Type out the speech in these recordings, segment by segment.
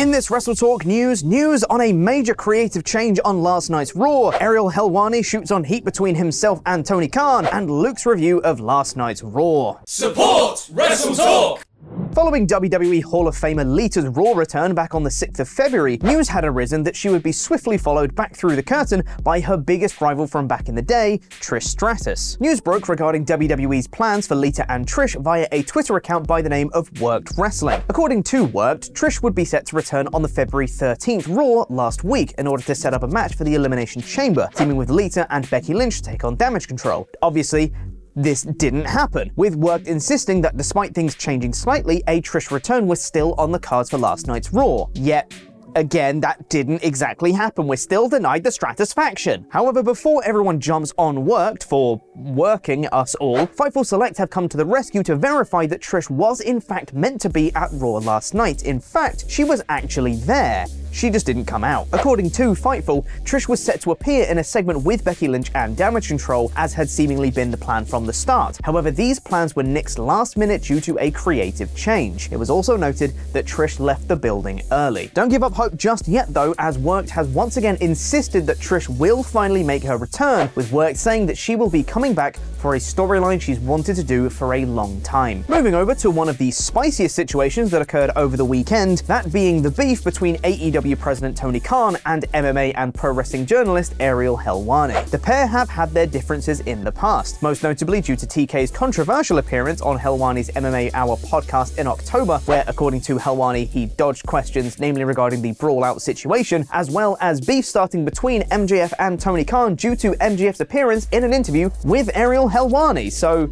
In this Wrestle Talk news, news on a major creative change on last night's Raw, Ariel Helwani shoots on heat between himself and Tony Khan, and Luke's review of last night's Raw. Support Wrestle Talk! Following WWE Hall of Famer Lita's Raw return back on the 6th of February, news had arisen that she would be swiftly followed back through the curtain by her biggest rival from back in the day, Trish Stratus. News broke regarding WWE's plans for Lita and Trish via a Twitter account by the name of Worked Wrestling. According to Worked, Trish would be set to return on the February 13th Raw last week in order to set up a match for the Elimination Chamber, teaming with Lita and Becky Lynch to take on Damage Control. Obviously, this didn't happen, with Worked insisting that despite things changing slightly, a Trish return was still on the cards for last night's Raw. Yet, Again, that didn't exactly happen. We're still denied the Stratusfaction. However, before everyone jumps on Worked for working us all, Fightful Select have come to the rescue to verify that Trish was in fact meant to be at Raw last night. In fact, she was actually there. She just didn't come out. According to Fightful, Trish was set to appear in a segment with Becky Lynch and Damage Control, as had seemingly been the plan from the start. However, these plans were nixed last minute due to a creative change. It was also noted that Trish left the building early. Don't give up hope just yet though, as Worked has once again insisted that Trish will finally make her return, with Worked saying that she will be coming back for a storyline she's wanted to do for a long time. Moving over to one of the spiciest situations that occurred over the weekend, that being the beef between AEW President Tony Khan and MMA and pro wrestling journalist Ariel Helwani. The pair have had their differences in the past, most notably due to TK's controversial appearance on Helwani's MMA Hour podcast in October, where, according to Helwani, he dodged questions, namely regarding the brawl out situation, as well as beef starting between MJF and Tony Khan due to MJF's appearance in an interview with Ariel Helwani. So,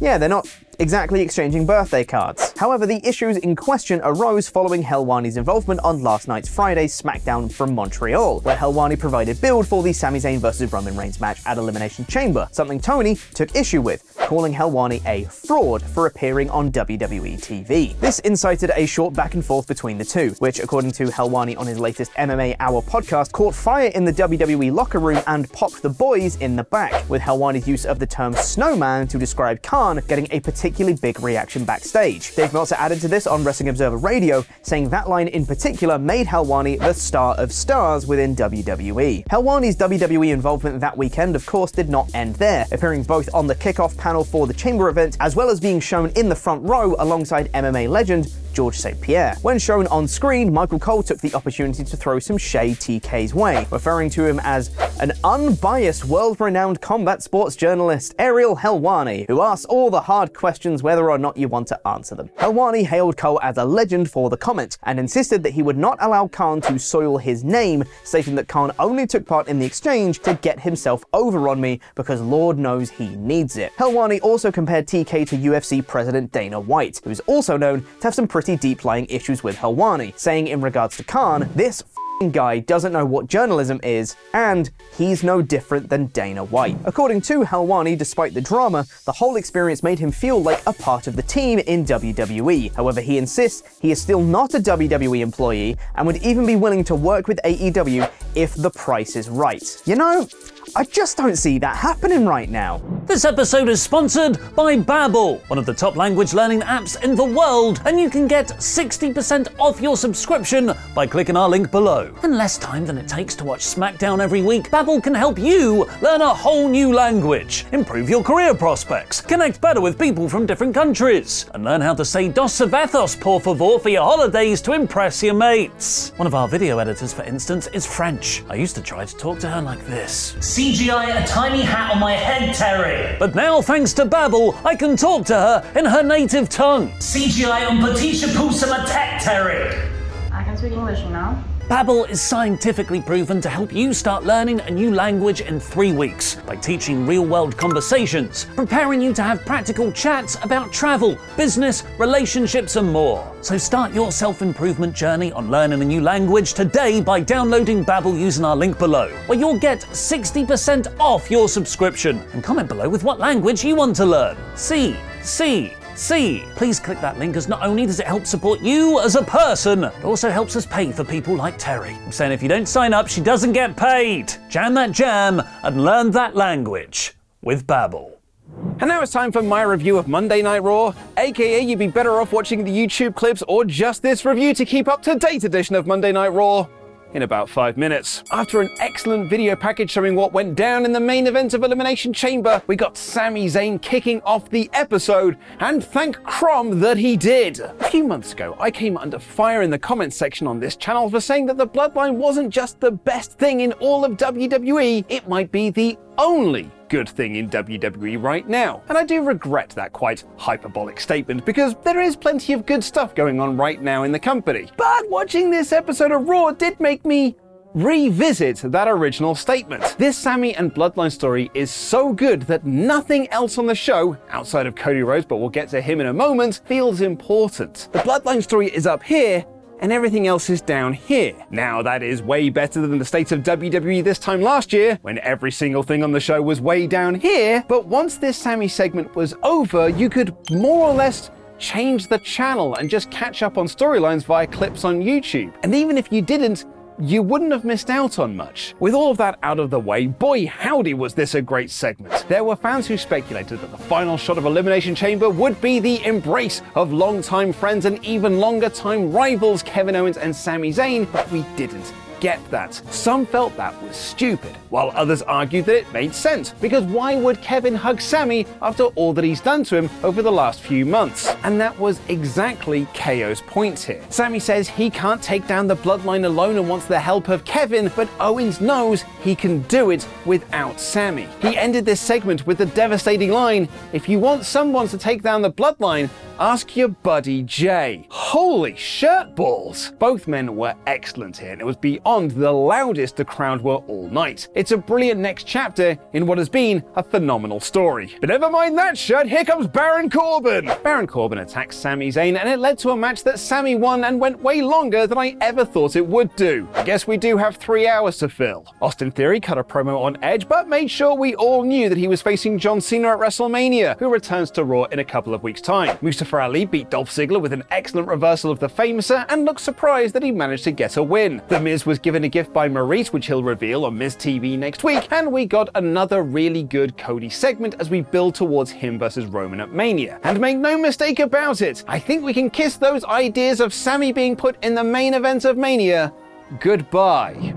yeah, they're not exactly exchanging birthday cards. However, the issues in question arose following Helwani's involvement on last night's Friday SmackDown from Montreal, where Helwani provided build for the Sami Zayn vs Roman Reigns match at Elimination Chamber, something Tony took issue with, calling Helwani a fraud for appearing on WWE TV. This incited a short back and forth between the two, which, according to Helwani on his latest MMA Hour podcast, caught fire in the WWE locker room and popped the boys in the back, with Helwani's use of the term snowman to describe Khan getting a particularly big reaction backstage. Dave Meltzer added to this on Wrestling Observer Radio, saying that line in particular made Helwani the star of stars within WWE. Helwani's WWE involvement that weekend, of course, did not end there, appearing both on the kickoff panel for the Chamber event as well as being shown in the front row alongside MMA legend Georges St. Pierre. When shown on screen, Michael Cole took the opportunity to throw some shade TK's way, referring to him as an unbiased, world renowned combat sports journalist, Ariel Helwani, who asks all the hard questions whether or not you want to answer them. Helwani hailed Cole as a legend for the comment and insisted that he would not allow Khan to soil his name, stating that Khan only took part in the exchange to get himself over on me because Lord knows he needs it. Helwani also compared TK to UFC President Dana White, who is also known to have some pretty deep lying issues with Helwani, saying in regards to Khan, this guy doesn't know what journalism is, and he's no different than Dana White. According to Helwani, despite the drama, the whole experience made him feel like a part of the team in WWE. However, he insists he is still not a WWE employee and would even be willing to work with AEW if the price is right. You know, I just don't see that happening right now. This episode is sponsored by Babbel, one of the top language learning apps in the world, and you can get 60% off your subscription by clicking our link below. In less time than it takes to watch SmackDown every week, Babbel can help you learn a whole new language, improve your career prospects, connect better with people from different countries, and learn how to say Dos Cervezos por favor for your holidays to impress your mates. One of our video editors, for instance, is French. I used to try to talk to her like this. CGI a tiny hat on my head, Terry. But now, thanks to Babbel, I can talk to her in her native tongue. CGI on petit chapeau sur ma tête, Terry. I can speak English now. Babbel is scientifically proven to help you start learning a new language in three weeks by teaching real-world conversations, preparing you to have practical chats about travel, business, relationships, and more. So start your self-improvement journey on learning a new language today by downloading Babbel using our link below, where you'll get 60% off your subscription. And comment below with what language you want to learn. See, see. See, please click that link as not only does it help support you as a person, it also helps us pay for people like Terry. I'm saying if you don't sign up, she doesn't get paid. Jam that jam and learn that language with Babbel. And now it's time for my review of Monday Night Raw, aka you'd be better off watching the YouTube clips or just this review to keep up to date edition of Monday Night Raw in about five minutes. After an excellent video package showing what went down in the main event of Elimination Chamber, we got Sami Zayn kicking off the episode, and thank Crom that he did. A few months ago, I came under fire in the comments section on this channel for saying that the Bloodline wasn't just the best thing in all of WWE, it might be the only good thing in WWE right now. And I do regret that quite hyperbolic statement because there is plenty of good stuff going on right now in the company. But watching this episode of Raw did make me revisit that original statement. This Sami and Bloodline story is so good that nothing else on the show, outside of Cody Rhodes, but we'll get to him in a moment, feels important. The Bloodline story is up here, and everything else is down here. Now, that is way better than the state of WWE this time last year, when every single thing on the show was way down here. But once this Sami segment was over, you could more or less change the channel and just catch up on storylines via clips on YouTube. And even if you didn't, you wouldn't have missed out on much. With all of that out of the way, boy howdy was this a great segment. There were fans who speculated that the final shot of Elimination Chamber would be the embrace of longtime friends and even longer time rivals Kevin Owens and Sami Zayn, but we didn't get that. Some felt that was stupid, while others argued that it made sense, because why would Kevin hug Sami after all that he's done to him over the last few months? And that was exactly KO's point here. Sami says he can't take down the bloodline alone and wants the help of Kevin, but Owens knows he can do it without Sami. He ended this segment with the devastating line, if you want someone to take down the bloodline, Ask your buddy Jay. Holy shirt balls! Both men were excellent here, and it was beyond the loudest the crowd were all night. It's a brilliant next chapter in what has been a phenomenal story. But never mind that shirt, here comes Baron Corbin! Baron Corbin attacks Sami Zayn, and it led to a match that Sami won and went way longer than I ever thought it would do. I guess we do have three hours to fill. Austin Theory cut a promo on Edge, but made sure we all knew that he was facing John Cena at WrestleMania, who returns to Raw in a couple of weeks' time. Mustafa Christopher Ali beat Dolph Ziggler with an excellent reversal of the Famouser and looked surprised that he managed to get a win. The Miz was given a gift by Maurice, which he'll reveal on Miz TV next week, and we got another really good Cody segment as we build towards him versus Roman at Mania. And make no mistake about it, I think we can kiss those ideas of Sami being put in the main event of Mania goodbye.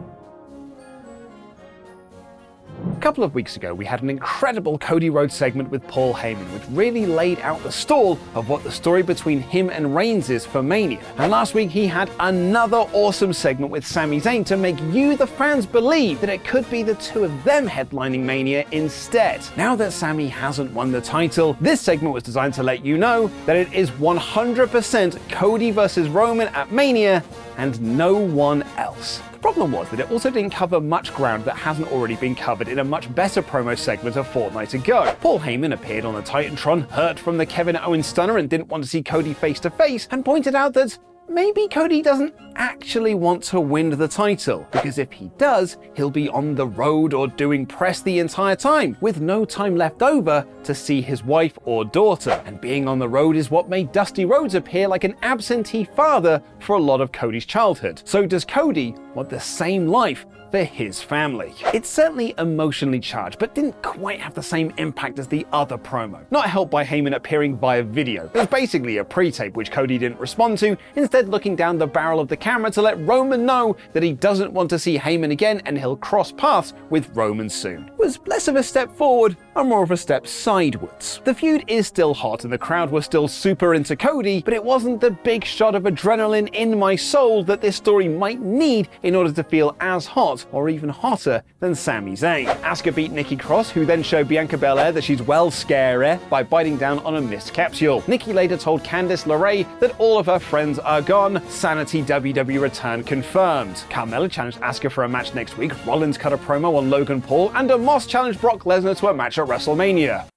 A couple of weeks ago, we had an incredible Cody Rhodes segment with Paul Heyman, which really laid out the stall of what the story between him and Reigns is for Mania. And last week, he had another awesome segment with Sami Zayn to make you, the fans, believe that it could be the two of them headlining Mania instead. Now that Sami hasn't won the title, this segment was designed to let you know that it is 100% Cody versus Roman at Mania and no one else. The problem was that it also didn't cover much ground that hasn't already been covered in a much better promo segment a fortnight ago. Paul Heyman appeared on the Titantron, hurt from the Kevin Owens stunner and didn't want to see Cody face to face, and pointed out that maybe Cody doesn't actually want to win the title, because if he does, he'll be on the road or doing press the entire time, with no time left over to see his wife or daughter. And being on the road is what made Dusty Rhodes appear like an absentee father for a lot of Cody's childhood. So does Cody want the same life for his family. It's certainly emotionally charged, but didn't quite have the same impact as the other promo. Not helped by Heyman appearing via video. It was basically a pre-tape which Cody didn't respond to, instead looking down the barrel of the camera to let Roman know that he doesn't want to see Heyman again and he'll cross paths with Roman soon. It was less of a step forward and more of a step sideways. The feud is still hot and the crowd were still super into Cody, but it wasn't the big shot of adrenaline in my soul that this story might need in order to feel as hot or even hotter than Sami Zayn. Asuka beat Nikki Cross, who then showed Bianca Belair that she's well scary by biting down on a missed capsule. Nikki later told Candice LeRae that all of her friends are gone. Sanity WWE return confirmed. Carmella challenged Asuka for a match next week. Rollins cut a promo on Logan Paul, and Omos challenged Brock Lesnar to a match at WrestleMania.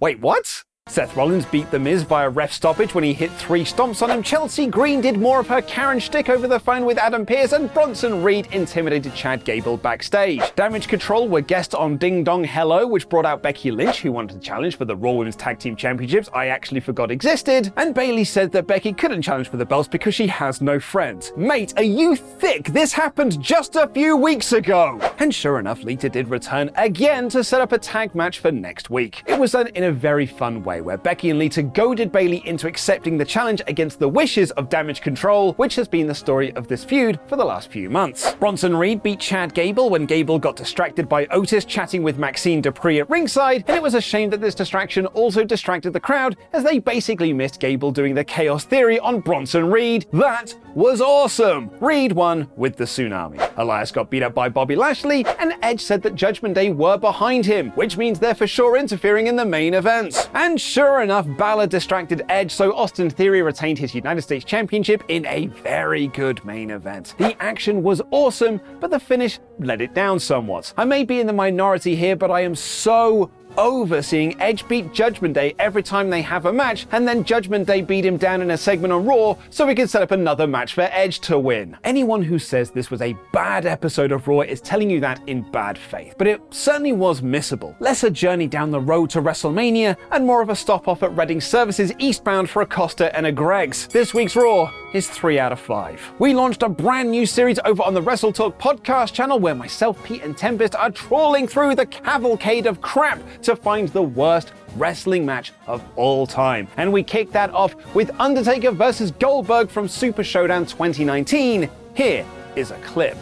Wait, what? Seth Rollins beat The Miz via ref stoppage when he hit three stomps on him. Chelsea Green did more of her Karen shtick over the phone with Adam Pearce, and Bronson Reed intimidated Chad Gable backstage. Damage Control were guests on Ding Dong Hello, which brought out Becky Lynch, who wanted to challenge for the Raw Women's Tag Team Championships I actually forgot existed, and Bayley said that Becky couldn't challenge for the belts because she has no friends. Mate, are you thick? This happened just a few weeks ago! And sure enough, Lita did return again to set up a tag match for next week. It was done in a very fun way, where Becky and Lita goaded Bayley into accepting the challenge against the wishes of Damage Control, which has been the story of this feud for the last few months. Bronson Reed beat Chad Gable when Gable got distracted by Otis chatting with Maxxine Dupri at ringside, and it was a shame that this distraction also distracted the crowd as they basically missed Gable doing the Chaos Theory on Bronson Reed. That was awesome! Reed won with the tsunami. Elias got beat up by Bobby Lashley, and Edge said that Judgment Day were behind him, which means they're for sure interfering in the main events. And sure enough, Balor distracted Edge, so Austin Theory retained his United States Championship in a very good main event. The action was awesome, but the finish let it down somewhat. I may be in the minority here, but I am so over seeing Edge beat Judgment Day every time they have a match, and then Judgment Day beat him down in a segment on Raw so we can set up another match for Edge to win. Anyone who says this was a bad episode of Raw is telling you that in bad faith, but it certainly was missable. Less a journey down the road to WrestleMania, and more of a stop off at Reading Services eastbound for a Costa and a Greggs. This week's Raw is 3 out of 5. We launched a brand new series over on the Wrestle Talk podcast channel where myself, Pete, and Tempest are trawling through the cavalcade of crap to find the worst wrestling match of all time. And we kick that off with Undertaker versus Goldberg from Super Showdown 2019. Here is a clip.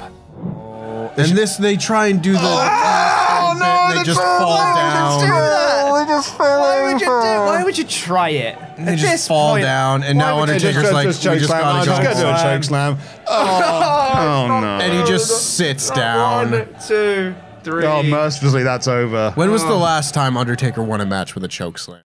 And this, they try and do the. Oh. Oh, no, they just fall down. Why would you do? Why would you try it? They At just this fall point- down, and now Why would they Undertaker's just like, to we a choke just gotta go just gonna do a choke slam. Oh, oh no. And he just sits down. One, two, three. Oh, mercilessly, that's over. When was the oh. last time Undertaker won a match with a choke slam?